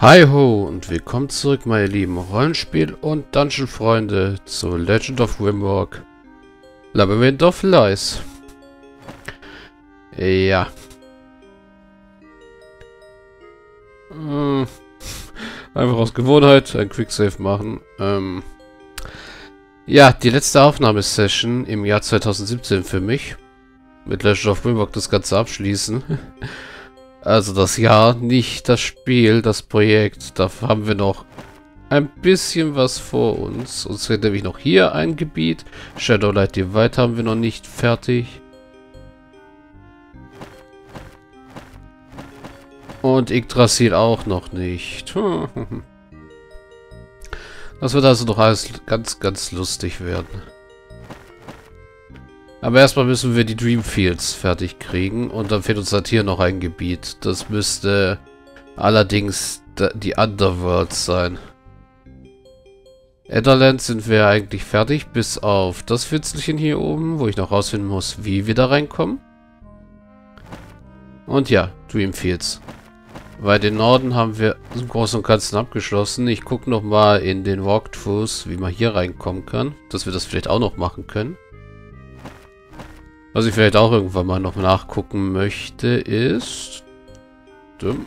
Hi ho und willkommen zurück meine lieben Rollenspiel- und Dungeon-Freunde zu Legend of Rimwork Labyrinth of Lies. Ja. Hm. Einfach aus Gewohnheit ein Quicksave machen. Ähm. Ja, die letzte Aufnahmesession im Jahr 2017 für mich. Mit Legend of Rimwork das Ganze abschließen. Also das Jahr, nicht das Spiel, das Projekt. Da haben wir noch ein bisschen was vor uns. Uns fehlt nämlich noch hier ein Gebiet. Shadowlight Divide haben wir noch nicht fertig. Und Yggdrasil auch noch nicht. Das wird also noch alles ganz, ganz lustig werden. Aber erstmal müssen wir die Dreamfields fertig kriegen. Und dann fehlt uns halt hier noch ein Gebiet. Das müsste allerdings die Underworlds sein. Etherland sind wir eigentlich fertig, bis auf das Fitzelchen hier oben, wo ich noch rausfinden muss, wie wir da reinkommen. Und ja, Dreamfields. Weil den Norden haben wir im Großen und Ganzen abgeschlossen. Ich gucke nochmal in den Walkthroughs, wie man hier reinkommen kann. Dass wir das vielleicht auch noch machen können. Was ich vielleicht auch irgendwann mal noch nachgucken möchte, ist... Dumm.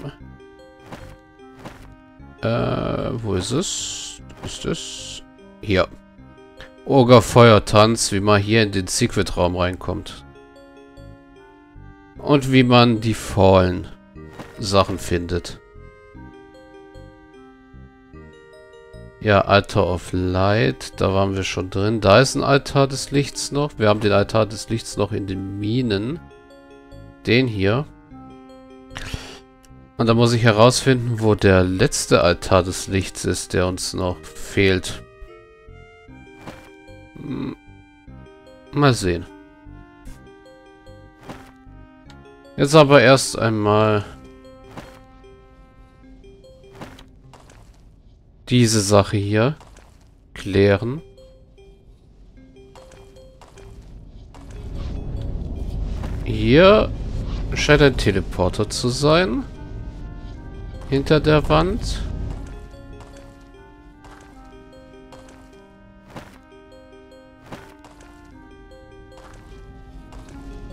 Äh, wo ist es? Ist es? Hier. Oger Feuertanz, wie man hier in den Secret-Raum reinkommt. Und wie man die Fallen Sachen findet. Ja, Altar of Light. Da waren wir schon drin. Da ist ein Altar des Lichts noch. Wir haben den Altar des Lichts noch in den Minen. Den hier. Und da muss ich herausfinden, wo der letzte Altar des Lichts ist, der uns noch fehlt. Hm. Mal sehen. Jetzt aber erst einmal diese Sache hier klären. Hier scheint ein Teleporter zu sein. Hinter der Wand.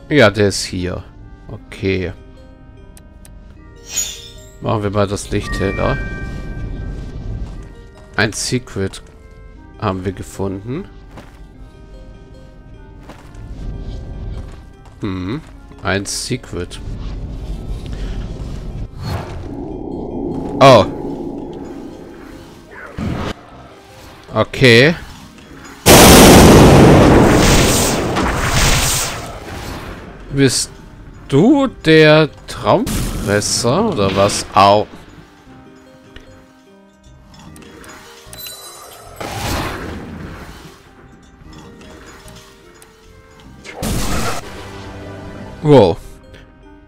Ja, der ist hier. Okay. Machen wir mal das Licht heller. Ein Secret haben wir gefunden. Hm, ein Secret. Oh. Okay. Bist du der Traumfresser oder was? Au. Whoa.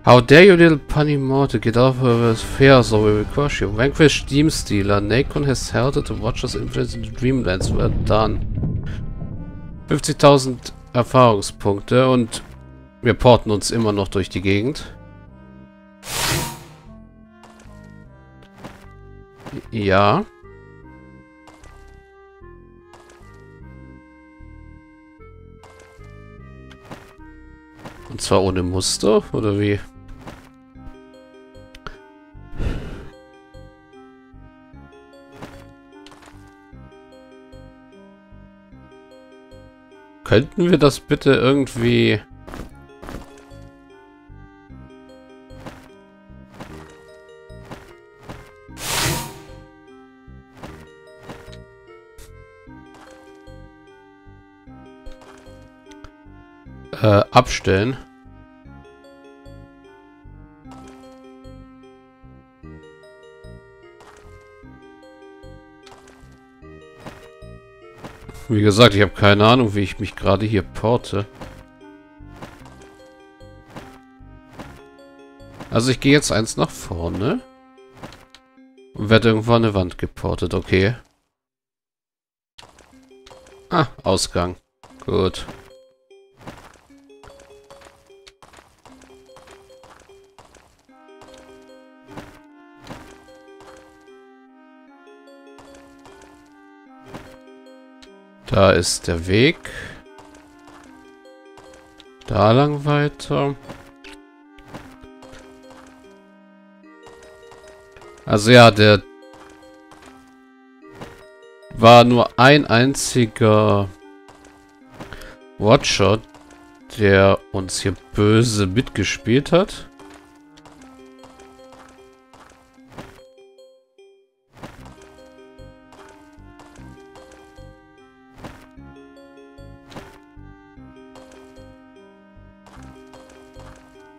How dare you little punny more to get off of his affairs or we will crush you. Vanquish Steam Stealer. Nacon has heralded the Watcher's influence in the Dreamlands. Well done. 50.000 Erfahrungspunkte und wir porten uns immer noch durch die Gegend. Ja. Und zwar ohne Muster, oder wie? Könnten wir das bitte irgendwie... Äh, abstellen. Wie gesagt, ich habe keine Ahnung, wie ich mich gerade hier porte. Also ich gehe jetzt eins nach vorne. Und werde irgendwann eine Wand geportet, okay. Ah, Ausgang. Gut. Da ist der Weg. Da lang weiter. Also ja, der war nur ein einziger Watcher, der uns hier böse mitgespielt hat.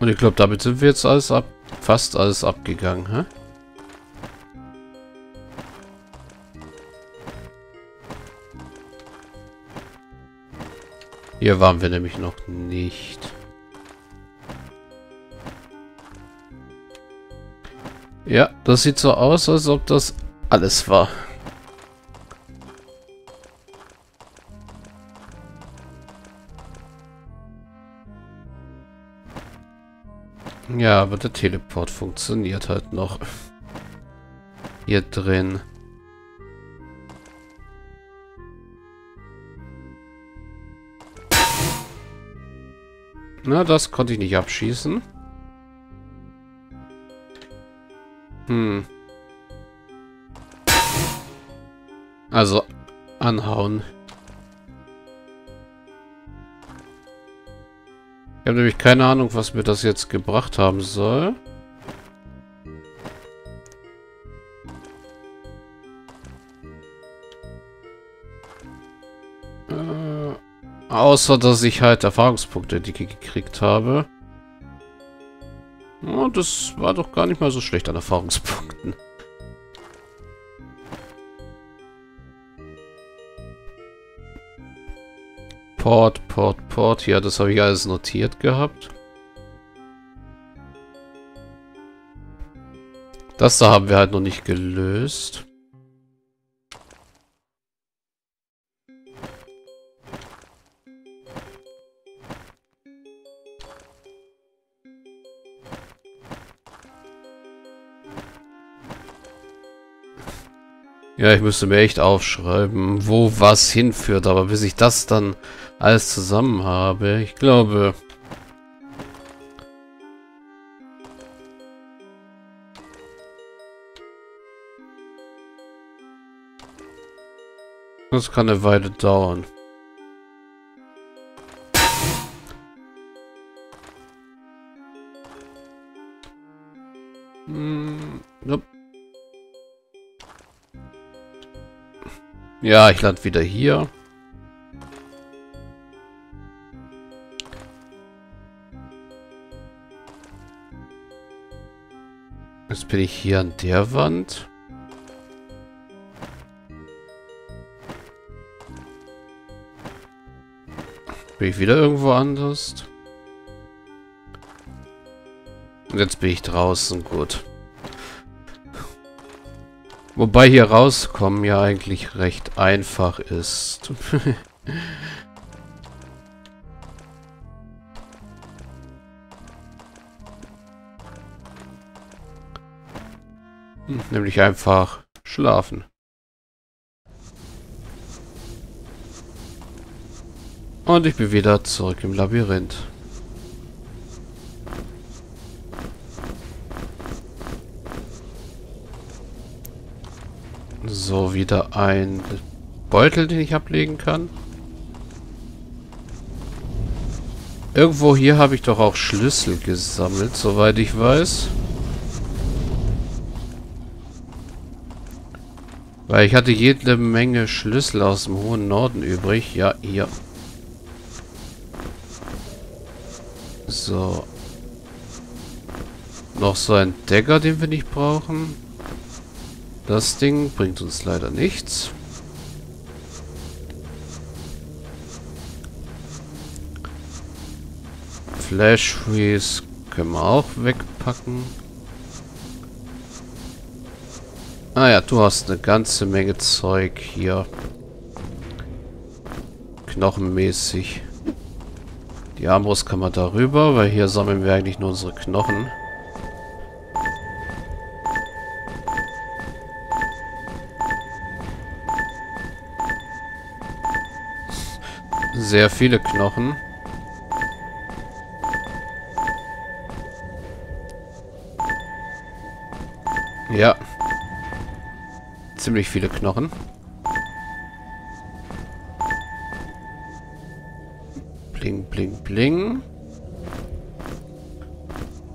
Und ich glaube, damit sind wir jetzt alles ab, fast alles abgegangen, hä? Hier waren wir nämlich noch nicht. Ja, das sieht so aus, als ob das alles war. Ja, aber der Teleport funktioniert halt noch. Hier drin. Na, das konnte ich nicht abschießen. Hm. Also, anhauen. Ich habe nämlich keine Ahnung, was mir das jetzt gebracht haben soll. Äh, außer, dass ich halt Erfahrungspunkte dicke gekriegt habe. Oh, das war doch gar nicht mal so schlecht an Erfahrungspunkten. Port, Port, Port. Ja, das habe ich alles notiert gehabt. Das da haben wir halt noch nicht gelöst. Ja, ich müsste mir echt aufschreiben, wo was hinführt, aber bis ich das dann alles zusammen habe. Ich glaube... Das kann eine Weile dauern. Hm. Ja, ich lande wieder hier. Bin ich hier an der Wand. Bin ich wieder irgendwo anders? Und jetzt bin ich draußen, gut. Wobei hier rauskommen ja eigentlich recht einfach ist. Nämlich einfach schlafen. Und ich bin wieder zurück im Labyrinth. So, wieder ein Beutel, den ich ablegen kann. Irgendwo hier habe ich doch auch Schlüssel gesammelt, soweit ich weiß. Weil ich hatte jede Menge Schlüssel aus dem hohen Norden übrig. Ja, hier. So. Noch so ein Dagger, den wir nicht brauchen. Das Ding bringt uns leider nichts. Flash Freeze können wir auch wegpacken. Ah ja, du hast eine ganze Menge Zeug hier. Knochenmäßig. Die Armbrust kann man darüber, weil hier sammeln wir eigentlich nur unsere Knochen. Sehr viele Knochen. Ja. Ziemlich viele Knochen. Bling, bling, bling.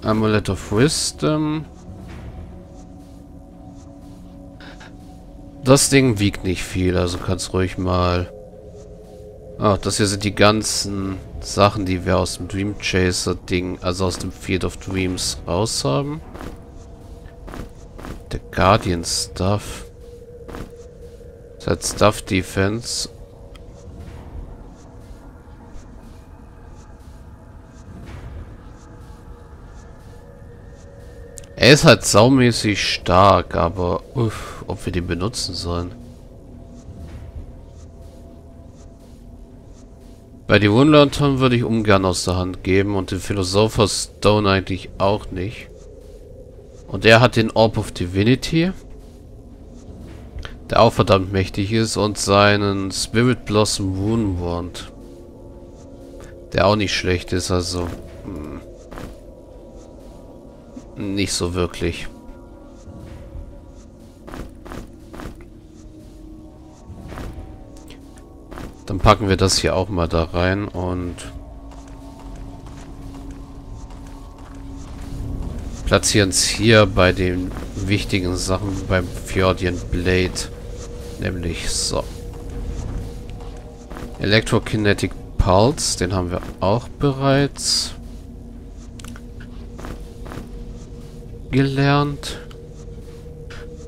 Amulet of Wisdom. Das Ding wiegt nicht viel, also kannst ruhig mal... Ah, das hier sind die ganzen Sachen, die wir aus dem Dream Chaser Ding, also aus dem Field of Dreams raus haben. Der Guardian Stuff. Das hat Stuff Defense. Er ist halt saumäßig stark, aber uff, ob wir den benutzen sollen. Bei die Wunderton würde ich ungern aus der Hand geben und den Philosopher's Stone eigentlich auch nicht. Und er hat den Orb of Divinity, der auch verdammt mächtig ist, und seinen Spirit Blossom Wound Wand, der auch nicht schlecht ist, also hm, nicht so wirklich. Dann packen wir das hier auch mal da rein und platzieren es hier bei den wichtigen Sachen beim Fjordian Blade. Nämlich so. Electrokinetic Pulse, den haben wir auch bereits gelernt.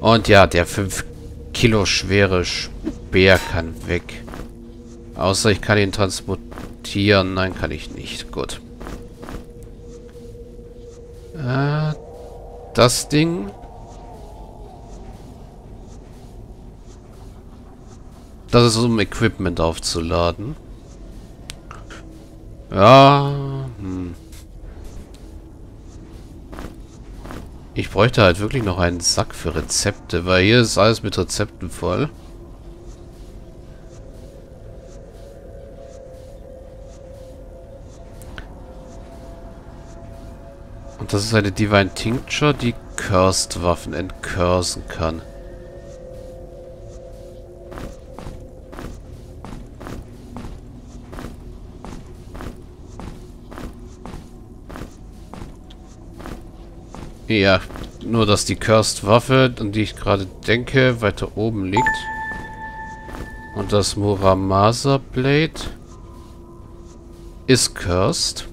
Und ja, der 5 Kilo schwere Speer kann weg. Außer ich kann ihn transportieren. Nein, kann ich nicht. Gut. Äh, das Ding. Das ist um Equipment aufzuladen. Ja. Hm. Ich bräuchte halt wirklich noch einen Sack für Rezepte, weil hier ist alles mit Rezepten voll. Das ist eine Divine Tincture, die Cursed Waffen entcursen kann. Ja, nur dass die Cursed Waffe, an die ich gerade denke, weiter oben liegt. Und das Muramasa Blade ist cursed.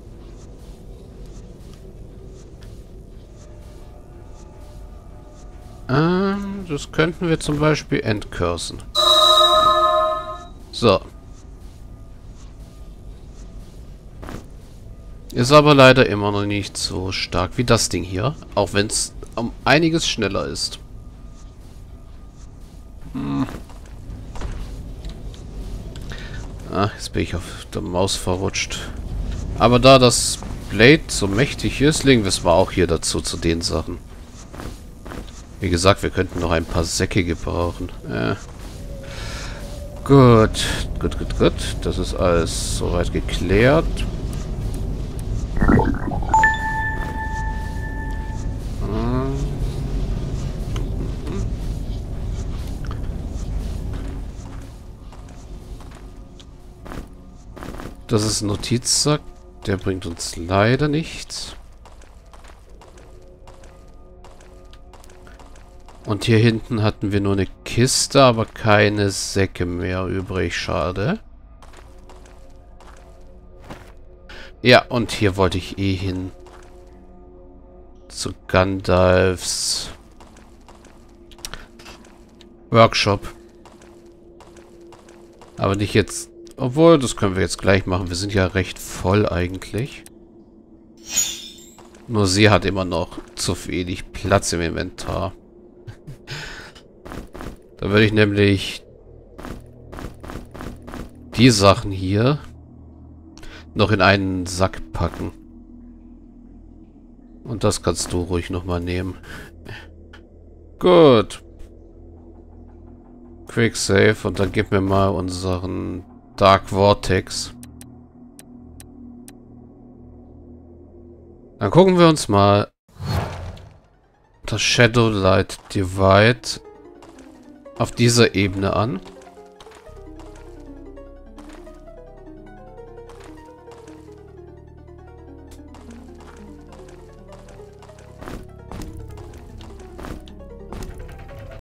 Ähm, das könnten wir zum Beispiel entcursen. So. Ist aber leider immer noch nicht so stark wie das Ding hier. Auch wenn es um einiges schneller ist. Hm. Ah, jetzt bin ich auf der Maus verrutscht. Aber da das Blade so mächtig ist, legen wir es mal auch hier dazu, zu den Sachen. Wie gesagt, wir könnten noch ein paar Säcke gebrauchen. Äh. Gut, gut, gut, gut. Das ist alles soweit geklärt. Das ist ein Notizsack. Der bringt uns leider nichts. Und hier hinten hatten wir nur eine Kiste, aber keine Säcke mehr übrig. Schade. Ja, und hier wollte ich eh hin. Zu Gandalfs Workshop. Aber nicht jetzt... Obwohl, das können wir jetzt gleich machen. Wir sind ja recht voll eigentlich. Nur sie hat immer noch zu wenig Platz im Inventar. Da würde ich nämlich die Sachen hier noch in einen Sack packen. Und das kannst du ruhig nochmal nehmen. Gut. Quick Save und dann gib mir mal unseren Dark Vortex. Dann gucken wir uns mal das Shadowlight Divide auf dieser Ebene an.